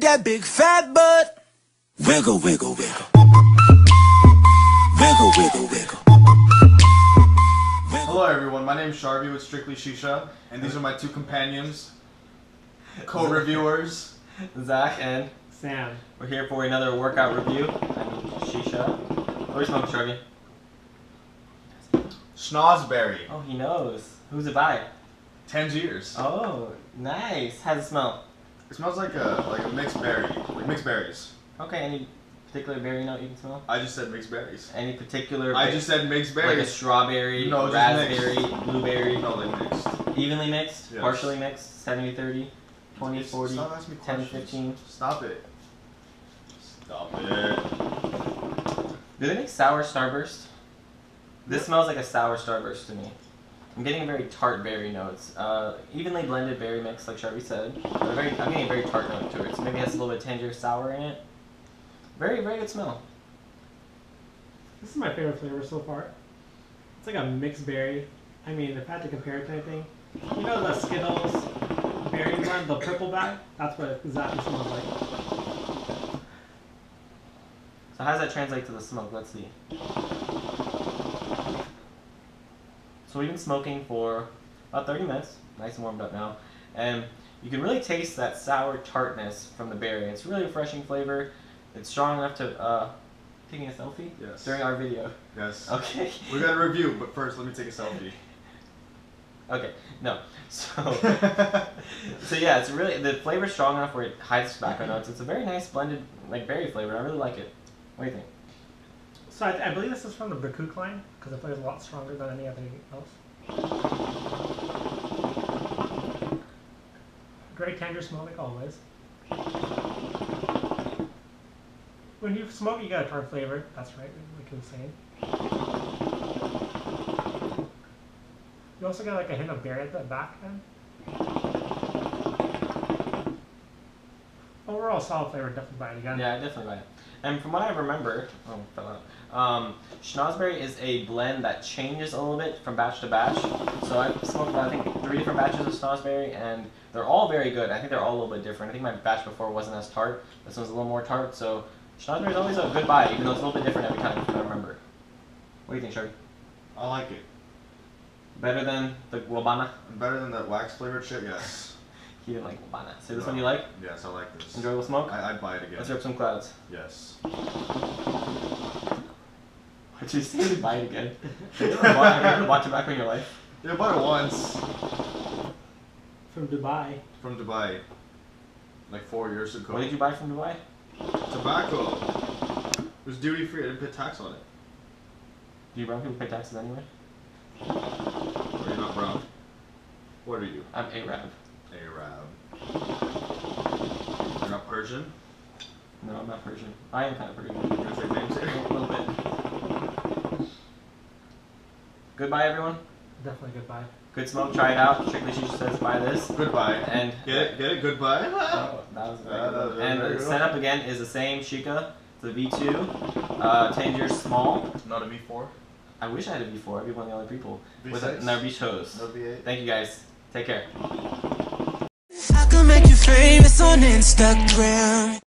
shake that big fat butt. Wiggle, wiggle, wiggle. Wiggle, wiggle, wiggle. Hello everyone, my name is Sharvy with Strictly Shisha, and these are my two companions, co-reviewers. Zach and Sam. we're here for another workout review. I mean, shisha. What are you smoking, Sharvy? Schnozzberry, Oh, he knows. Who's it by? Tangiers. Oh, nice. How's it smell? It smells like a like a mixed berry, like mixed berries. Okay, any particular berry note you can smell? I just said mixed berries. Any particular I just said mixed berries. like a strawberry, No, raspberry, mixed. blueberry, No, they mixed. evenly mixed, Yes. partially mixed, 70 30, 20 40, Stop asking 10 questions. 15. Stop it. Stop it. Do they make sour starburst? This smells like a sour starburst to me. I'm getting very tart berry notes. Uh, evenly blended berry mix, like Sharvy said. Very, I'm getting a very tart note to it. So maybe it has a little bit of tangier sour in it. Very, very good smell. This is my favorite flavor so far. It's like a mixed berry. I mean, if I had to compare it to anything, you know the Skittles berry one, the purple bag? That's what it exactly smells like. So how does that translate to the smoke? Let's see. So we've been smoking for about 30 minutes. Nice and warmed up now. And you can really taste that sour tartness from the berry. It's really refreshing flavor. It's strong enough to, uh, taking a selfie? Yes. During our video. Yes. Okay. We got a review, but first let me take a selfie. Okay, no. So, so yeah, it's really, the flavor's strong enough where it hides tobacco notes. It's a very nice blended, like, berry flavor. I really like it. What do you think? So I, I believe this is from the Birquq line, because it plays a lot stronger than any other else. Great tangier smell like always. When you smoke, you get a tart flavor. That's right, like you were saying. You also get like a hint of berry at the back end. Overall, solid flavor. Definitely buy it again. Yeah, definitely buy it. And from what I remember, oh, fell out. Um, Schnozzberry is a blend that changes a little bit from batch to batch. So I've smoked about, I think, three different batches of Schnozzberry, and they're all very good. I think they're all a little bit different. I think my batch before wasn't as tart. This one's a little more tart, so Schnozzberry is always a good buy, even though it's a little bit different every time, if I remember. What do you think, Sharky? I like it. Better than the Wabana? Better than that wax flavored shit, yes. He didn't like Wabana. So this No. one you like? Yes, I like this. Enjoyable smoke? I, I'd buy it again. Let's rip some clouds. Yes. What'd you say? Buy it again. Have you ever bought, have you ever bought tobacco in your life? Yeah, I bought it once From Dubai. from Dubai. Like four years ago. What did you buy from Dubai? Tobacco. It was duty free. I didn't pay tax on it. Do you brown people pay taxes anyway? Or you're not brown. What are you? I'm Arab. Arab. You're not Persian? No, I'm not Persian. I am kind of Persian. You're gonna take names A little bit. Goodbye, everyone. Definitely goodbye. Good smoke. Try it out. Strictly Shisha says buy this. Goodbye. And Get it? Get it? Goodbye? Oh, that was very Uh, good. very And good. the setup again is the same Shika. It's a V2. Uh, Tanger small. Not a V4? I wish I had a V4. I'd be one of the other people. With V6? a, no, V2s. No V8? Thank you guys. Take care. Can make you famous on Instagram.